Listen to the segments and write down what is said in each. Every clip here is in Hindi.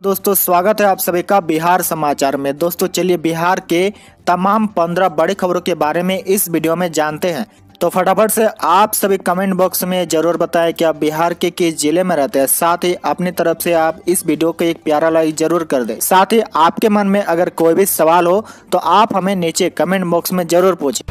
दोस्तों, स्वागत है आप सभी का बिहार समाचार में। दोस्तों, चलिए बिहार के तमाम पंद्रह बड़ी खबरों के बारे में इस वीडियो में जानते हैं। तो फटाफट से आप सभी कमेंट बॉक्स में ज़रूर बताएँ कि आप बिहार के किस ज़िले में रहते हैं। साथ ही अपनी तरफ़ से आप इस वीडियो को एक प्यारा लाइक ज़रूर कर दें। साथ ही आपके मन में अगर कोई भी सवाल हो तो आप हमें नीचे कमेंट बॉक्स में ज़रूर पूछें।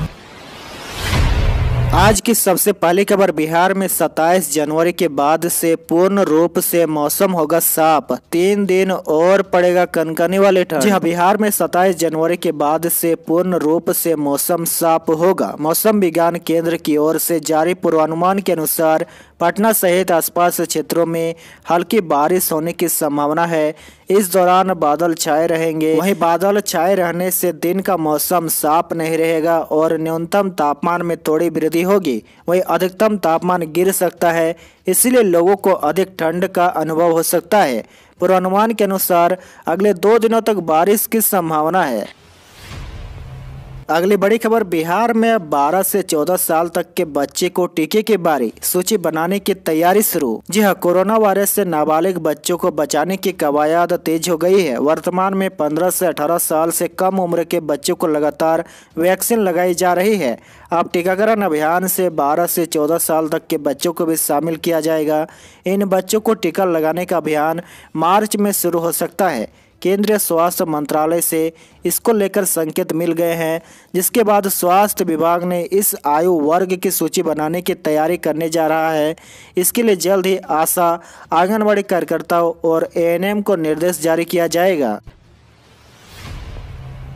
आज की सबसे पहली खबर बिहार में 27 जनवरी के बाद से पूर्ण रूप से मौसम होगा साफ़। तीन दिन और पड़ेगा कनकनी वाले ठंड। जी हाँ बिहार में 27 जनवरी के बाद से पूर्ण रूप से मौसम साफ़ होगा। मौसम विज्ञान केंद्र की ओर से जारी पूर्वानुमान के अनुसार पटना सहित आसपास क्षेत्रों में हल्की बारिश होने की संभावना है। इस दौरान बादल छाए रहेंगे। वहीं बादल छाए रहने से दिन का मौसम साफ़ नहीं रहेगा और न्यूनतम तापमान में थोड़ी वृद्धि होगी। वहीं अधिकतम तापमान गिर सकता है, इसलिए लोगों को अधिक ठंड का अनुभव हो सकता है। पूर्वानुमान के अनुसार अगले दो दिनों तक बारिश की संभावना है। अगली बड़ी खबर, बिहार में 12 से 14 साल तक के बच्चे को टीके के बारे सूची बनाने की तैयारी शुरू। जी हाँ कोरोना वायरस से नाबालिग बच्चों को बचाने की कवायद तेज हो गई है। वर्तमान में 15 से 18 साल से कम उम्र के बच्चों को लगातार वैक्सीन लगाई जा रही है। अब टीकाकरण अभियान से 12 से 14 साल तक के बच्चों को भी शामिल किया जाएगा। इन बच्चों को टीका लगाने का अभियान मार्च में शुरू हो सकता है। केंद्रीय स्वास्थ्य मंत्रालय से इसको लेकर संकेत मिल गए हैं, जिसके बाद स्वास्थ्य विभाग ने इस आयु वर्ग की सूची बनाने की तैयारी करने जा रहा है। इसके लिए जल्द ही आशा, आंगनबाड़ी कार्यकर्ताओं और एएनएम को निर्देश जारी किया जाएगा।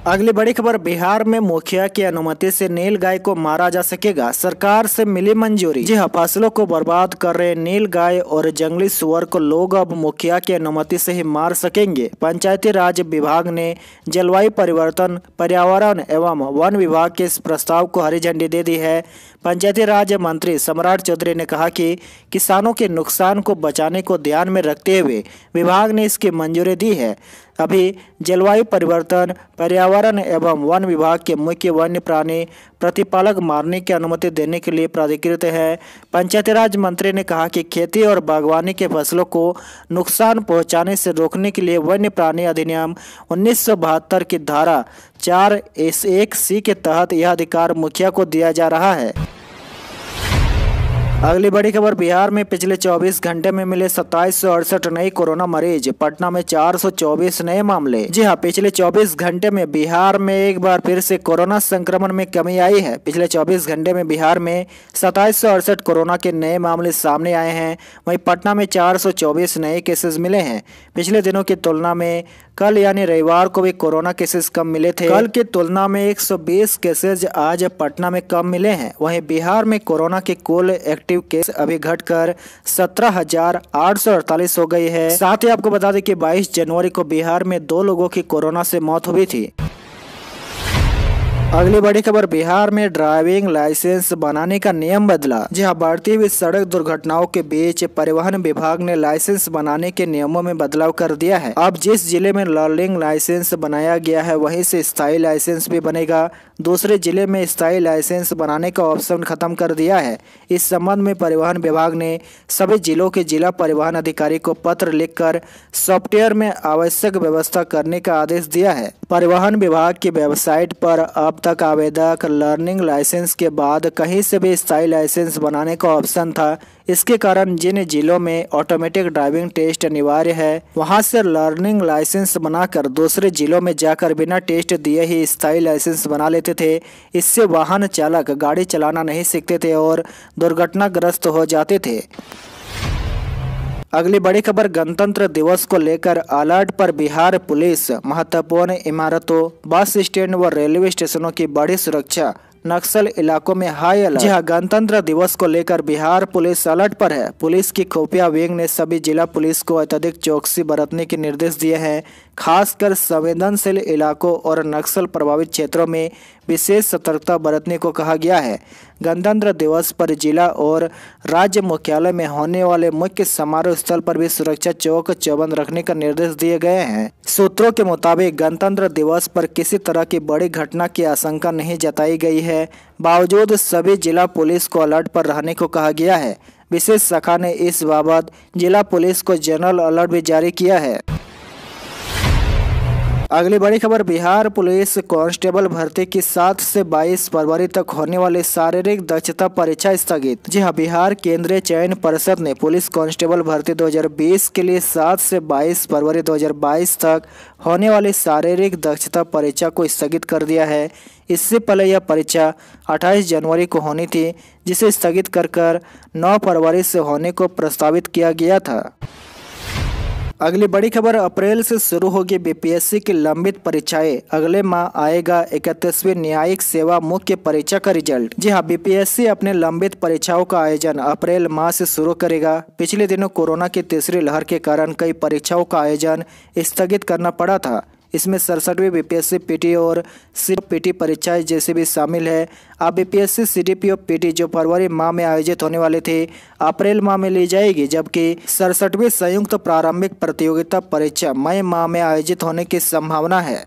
अगली बड़ी खबर, बिहार में मुखिया की अनुमति से नील गाय को मारा जा सकेगा। सरकार से मिली मंजूरी। जी हाँ फ़सलों को बर्बाद कर रहे नील गाय और जंगली सुअर को लोग अब मुखिया की अनुमति से ही मार सकेंगे। पंचायती राज विभाग ने जलवायु परिवर्तन, पर्यावरण एवं वन विभाग के इस प्रस्ताव को हरी झंडी दे दी है। पंचायती राज मंत्री सम्राट चौधरी ने कहा कि किसानों के नुकसान को बचाने को ध्यान में रखते हुए विभाग ने इसकी मंजूरी दी है। अभी जलवायु परिवर्तन, पर्यावरण एवं वन विभाग के मुख्य वन्य प्राणी प्रतिपालक मारने की अनुमति देने के लिए प्राधिकृत है। पंचायतीराज मंत्री ने कहा कि खेती और बागवानी के फ़सलों को नुकसान पहुँचाने से रोकने के लिए वन्य प्राणी अधिनियम उन्नीस सौ बहत्तर की धारा चार एस एक सी के तहत यह अधिकार मुखिया को दिया जा रहा है। अगली बड़ी खबर, बिहार में पिछले 24 घंटे में मिले सत्ताईस नए कोरोना मरीज़, पटना में 424 नए मामले। जी हाँ पिछले 24 घंटे में बिहार में एक बार फिर से कोरोना संक्रमण में कमी आई है। पिछले 24 घंटे में बिहार में सत्ताईस कोरोना के नए मामले सामने आए हैं। वहीं पटना में चार सौ चौबीस नए केसेस मिले हैं। पिछले दिनों की तुलना में कल यानी रविवार को भी कोरोना केसेस कम मिले थे। कल की तुलना में 120 केसेज आज पटना में कम मिले हैं। वहीं बिहार में कोरोना के कुल एक्टिव केस अभी घटकर सत्रह हज़ार आठ सौ अड़तालीस हो गई है। साथ ही आपको बता दें कि 22 जनवरी को बिहार में दो लोगों की कोरोना से मौत हुई थी। अगली बड़ी खबर, बिहार में ड्राइविंग लाइसेंस बनाने का नियम बदला। जी हाँ बढ़ती हुई सड़क दुर्घटनाओं के बीच परिवहन विभाग ने लाइसेंस बनाने के नियमों में बदलाव कर दिया है। अब जिस ज़िले में लर्निंग लाइसेंस बनाया गया है, वहीं से स्थायी लाइसेंस भी बनेगा। दूसरे ज़िले में स्थायी लाइसेंस बनाने का ऑप्शन खत्म कर दिया है। इस संबंध में परिवहन विभाग ने सभी जिलों के जिला परिवहन अधिकारी को पत्र लिखकर सॉफ्टवेयर में आवश्यक व्यवस्था करने का आदेश दिया है। परिवहन विभाग की वेबसाइट पर अब तक आवेदक लर्निंग लाइसेंस के बाद कहीं से भी स्थायी लाइसेंस बनाने का ऑप्शन था। इसके कारण जिन जिलों में ऑटोमेटिक ड्राइविंग टेस्ट अनिवार्य है, वहाँ से लर्निंग लाइसेंस बनाकर दूसरे जिलों में जाकर बिना टेस्ट दिए ही स्थायी लाइसेंस बना लेते थे। इससे वाहन चालक गाड़ी चलाना नहीं सीखते थे और दुर्घटनाग्रस्त हो जाते थे। अगली बड़ी खबर, गणतंत्र दिवस को लेकर अलर्ट पर बिहार पुलिस। महत्वपूर्ण इमारतों, बस स्टैंड व रेलवे स्टेशनों की बड़ी सुरक्षा। नक्सल इलाकों में हाई अलर्ट। जी हाँ गणतंत्र दिवस को लेकर बिहार पुलिस अलर्ट पर है। पुलिस की खुफिया विंग ने सभी जिला पुलिस को अत्यधिक चौकसी बरतने के निर्देश दिए हैं, खासकर संवेदनशील इलाकों और नक्सल प्रभावित क्षेत्रों में। विशेष सतर्कता बरतने को कहा गया है। गणतंत्र दिवस पर जिला और राज्य मुख्यालय में होने वाले मुख्य समारोह स्थल पर भी सुरक्षा चौक चौबंद रखने का निर्देश दिए गए हैं। सूत्रों के मुताबिक गणतंत्र दिवस पर किसी तरह की बड़ी घटना की आशंका नहीं जताई गई है। बावजूद सभी जिला पुलिस को अलर्ट पर रहने को कहा गया है। विशेष शाखा ने इस बाबत जिला पुलिस को जनरल अलर्ट भी जारी किया है। अगली बड़ी खबर, बिहार पुलिस कांस्टेबल भर्ती की सात से बाईस फरवरी तक होने वाली शारीरिक दक्षता परीक्षा स्थगित। जी हाँ बिहार केंद्रीय चयन परिषद ने पुलिस कांस्टेबल भर्ती 2020 के लिए सात से बाईस फरवरी 2022 तक होने वाली शारीरिक दक्षता परीक्षा को स्थगित कर दिया है। इससे पहले यह परीक्षा 28 जनवरी को होनी थी, जिसे स्थगित कर कर 9 फरवरी से होने को प्रस्तावित किया गया था। अगली बड़ी खबर, अप्रैल से शुरू होगी बीपीएससी की लंबित परीक्षाएँ। अगले माह आएगा इकतीसवीं न्यायिक सेवा मुख्य परीक्षा का रिज़ल्ट। जी हाँ बीपीएससी अपने लंबित परीक्षाओं का आयोजन अप्रैल माह से शुरू करेगा। पिछले दिनों कोरोना की तीसरी लहर के कारण कई परीक्षाओं का आयोजन स्थगित करना पड़ा था। इसमें सड़सठवीं बीपीएससी पीटी और सी पीटी परीक्षाएँ जैसे भी शामिल है। अब बीपीएससी पी पीटी जो फरवरी माह में आयोजित होने वाले थे, अप्रैल माह में ली जाएगी, जबकि सड़सठवीं संयुक्त प्रारंभिक प्रतियोगिता परीक्षा मई माह में आयोजित होने की संभावना है।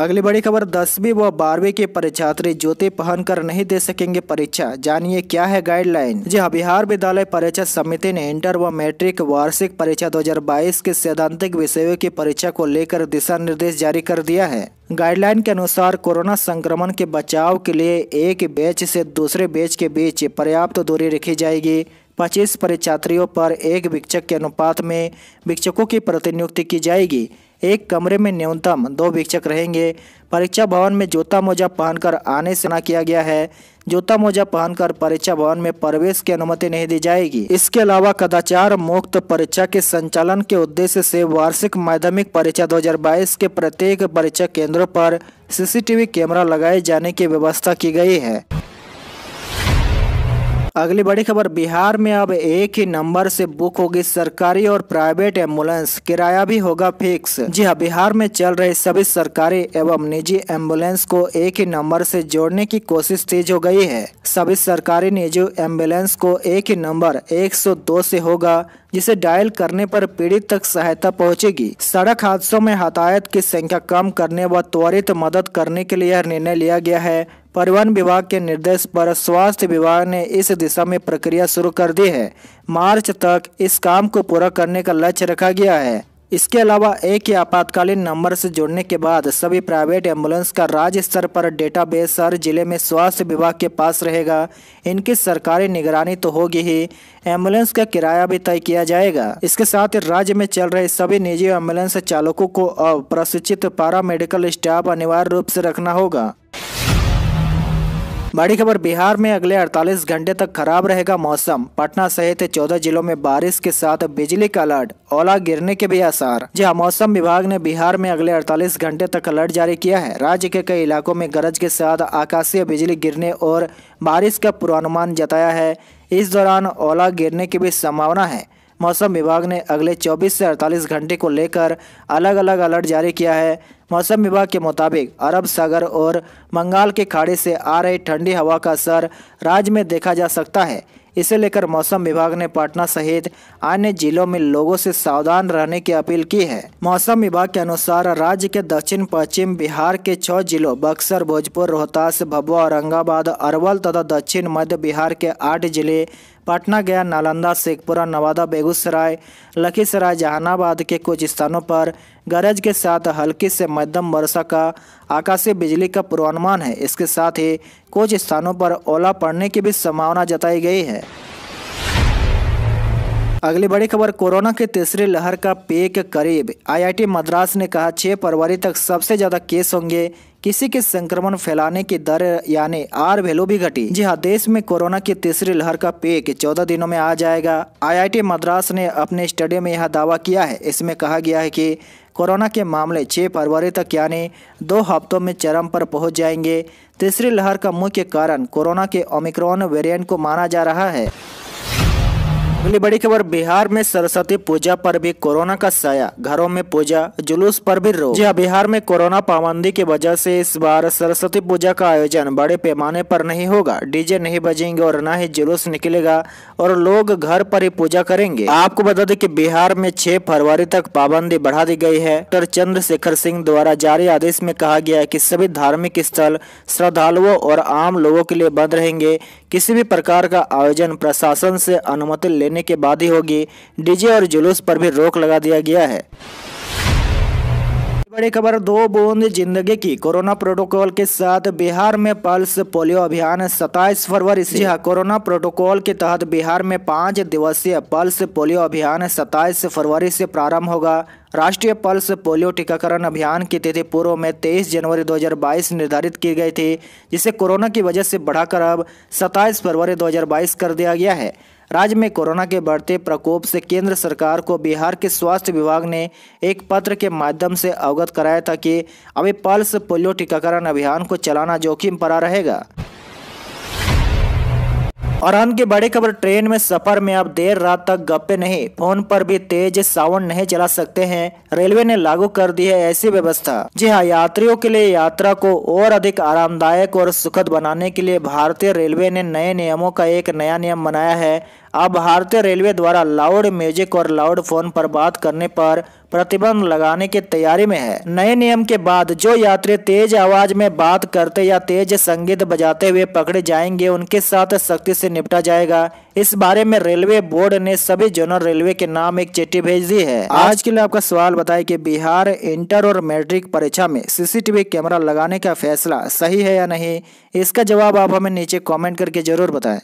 अगली बड़ी खबर, दसवीं व बारहवीं के परीक्षार्थी ज्योति पहनकर नहीं दे सकेंगे परीक्षा। जानिए क्या है गाइडलाइन जी हाँ बिहार विद्यालय परीक्षा समिति ने इंटर व मैट्रिक वार्षिक परीक्षा 2022 के सैद्धांतिक विषयों की परीक्षा को लेकर दिशा निर्देश जारी कर दिया है। गाइडलाइन के अनुसार कोरोना संक्रमण के बचाव के लिए एक बैच से दूसरे बैच के बीच पर्याप्त दूरी रखी जाएगी। पच्चीस परीक्षार्थियों पर एक भिक्षक के अनुपात में भिक्षकों की प्रतिनियुक्ति की जाएगी। एक कमरे में न्यूनतम दो भिक्षक रहेंगे। परीक्षा भवन में जूता मोजा पहनकर आने से मना किया गया है। जूता मोजा पहनकर परीक्षा भवन में प्रवेश की अनुमति नहीं दी जाएगी। इसके अलावा कदाचार मुक्त परीक्षा के संचालन के उद्देश्य से वार्षिक माध्यमिक परीक्षा 2022 के प्रत्येक परीक्षा केंद्रों पर सीसीटीवी कैमरा लगाए जाने की व्यवस्था की गई है। अगली बड़ी खबर, बिहार में अब एक ही नंबर से बुक होगी सरकारी और प्राइवेट एंबुलेंस। किराया भी होगा फिक्स। जी हाँ बिहार में चल रहे सभी सरकारी एवं निजी एंबुलेंस को एक ही नंबर से जोड़ने की कोशिश तेज हो गई है। सभी सरकारी निजी एंबुलेंस को एक ही नंबर 102 से होगा, जिसे डायल करने पर पीड़ित तक सहायता पहुंचेगी। सड़क हादसों में हतायत की संख्या कम करने व त्वरित मदद करने के लिए यह निर्णय लिया गया है। परिवहन विभाग के निर्देश पर स्वास्थ्य विभाग ने इस दिशा में प्रक्रिया शुरू कर दी है। मार्च तक इस काम को पूरा करने का लक्ष्य रखा गया है। इसके अलावा एक ही आपातकालीन नंबर से जुड़ने के बाद सभी प्राइवेट एंबुलेंस का राज्य स्तर पर डेटाबेस हर ज़िले में स्वास्थ्य विभाग के पास रहेगा। इनकी सरकारी निगरानी तो होगी ही। एंबुलेंस का किराया भी तय किया जाएगा। इसके साथ ही राज्य में चल रहे सभी निजी एंबुलेंस चालकों को अब प्रशिक्षित पारा मेडिकल स्टाफ अनिवार्य रूप से रखना होगा। बड़ी खबर, बिहार में अगले 48 घंटे तक खराब रहेगा मौसम। पटना सहित 14 जिलों में बारिश के साथ बिजली का अलर्ट, ओला गिरने के भी आसार। जी मौसम विभाग ने बिहार में अगले 48 घंटे तक अलर्ट जारी किया है। राज्य के कई इलाकों में गरज के साथ आकाशीय बिजली गिरने और बारिश का पूर्वानुमान जताया है। इस दौरान ओला गिरने की भी संभावना है। मौसम विभाग ने अगले 24 से 48 घंटे को लेकर अलग अलग अलर्ट जारी किया है। मौसम विभाग के मुताबिक अरब सागर और बंगाल के खाड़ी से आ रही ठंडी हवा का असर राज्य में देखा जा सकता है। इसे लेकर मौसम विभाग ने पटना सहित अन्य जिलों में लोगों से सावधान रहने की अपील की है। मौसम विभाग के अनुसार राज्य के दक्षिण, पश्चिम बिहार के छह जिलों बक्सर, भोजपुर, रोहतास, भभुआ, औरंगाबाद, अरवल तथा दक्षिण मध्य बिहार के आठ ज़िले पटना गया नालंदा शेखपुरा नवादा बेगूसराय, लखीसराय, जहानाबाद के कुछ स्थानों पर गरज के साथ हल्की से मध्यम वर्षा का आकाशीय बिजली का पूर्वानुमान है। इसके साथ ही कुछ स्थानों पर ओला पड़ने की भी संभावना जताई गई है। अगली बड़ी खबर, कोरोना की तीसरी लहर का पीक करीब। आईआईटी मद्रास ने कहा 6 फरवरी तक सबसे ज़्यादा केस होंगे किसी के संक्रमण फैलाने की दर यानी आर वैल्यू भी घटी। जी हाँ देश में कोरोना की तीसरी लहर का पीक चौदह दिनों में आ जाएगा। आईआईटी मद्रास ने अपने स्टडी में यह दावा किया है। इसमें कहा गया है कि कोरोना के मामले 6 फरवरी तक यानी दो हफ्तों में चरम पर पहुँच जाएँगे। तीसरी लहर का मुख्य कारण कोरोना के ओमिक्रॉन वेरिएंट को माना जा रहा है। अगली बड़ी खबर, बिहार में सरस्वती पूजा पर भी कोरोना का साया, घरों में पूजा, जुलूस पर भी रोक। जी हाँ बिहार में कोरोना पाबंदी की वजह से इस बार सरस्वती पूजा का आयोजन बड़े पैमाने पर नहीं होगा। डीजे नहीं बजेंगे और न ही जुलूस निकलेगा और लोग घर पर ही पूजा करेंगे। आपको बता दें कि बिहार में छह फरवरी तक पाबंदी बढ़ा दी गई है। डॉक्टर चंद्रशेखर सिंह द्वारा जारी आदेश में कहा गया है कि सभी धार्मिक स्थल श्रद्धालुओं और आम लोगों के लिए बंद रहेंगे। किसी भी प्रकार का आयोजन प्रशासन से अनुमति लेने के बाद ही होगी। डीजे और जुलूस पर भी रोक लगा दिया गया है। बड़ी खबर दो बूंद ज़िंदगी की। कोरोना प्रोटोकॉल के साथ बिहार में पल्स पोलियो अभियान 27 फरवरी से। हाँ कोरोना प्रोटोकॉल के तहत बिहार में पाँच दिवसीय पल्स पोलियो अभियान 27 फरवरी से प्रारंभ होगा। राष्ट्रीय पल्स पोलियो टीकाकरण अभियान की तिथि पूर्व में 23 जनवरी 2022 निर्धारित की गई थी जिसे कोरोना की वजह से बढ़ाकर अब 27 फरवरी 2022 कर दिया गया है। राज्य में कोरोना के बढ़ते प्रकोप से केंद्र सरकार को बिहार के स्वास्थ्य विभाग ने एक पत्र के माध्यम से अवगत कराया था कि अभी पल्स पोलियो टीकाकरण अभियान को चलाना जोखिम भरा रहेगा। अन्य की बड़ी खबर, ट्रेन में सफ़र में आप देर रात तक गप्पे नहीं, फ़ोन पर भी तेज साउंड नहीं चला सकते हैं। रेलवे ने लागू कर दी है ऐसी व्यवस्था। जी हाँ यात्रियों के लिए यात्रा को और अधिक आरामदायक और सुखद बनाने के लिए भारतीय रेलवे ने नए नियमों का एक नया नियम बनाया है। अब भारतीय रेलवे द्वारा लाउड म्यूज़िक और लाउड फ़ोन पर बात करने पर प्रतिबंध लगाने की तैयारी में है। नए नियम के बाद जो यात्री तेज आवाज़ में बात करते या तेज संगीत बजाते हुए पकड़े जाएँगे, उनके साथ सख्ती से निपटा जाएगा। इस बारे में रेलवे बोर्ड ने सभी जोनल रेलवे के नाम एक चिट्ठी भेज दी है। आज के लिए आपका सवाल बताए कि बिहार इंटर और मैट्रिक परीक्षा में सीसीटीवी कैमरा लगाने का फैसला सही है या नहीं? इसका जवाब आप हमें नीचे कॉमेंट करके ज़रूर बताएँ।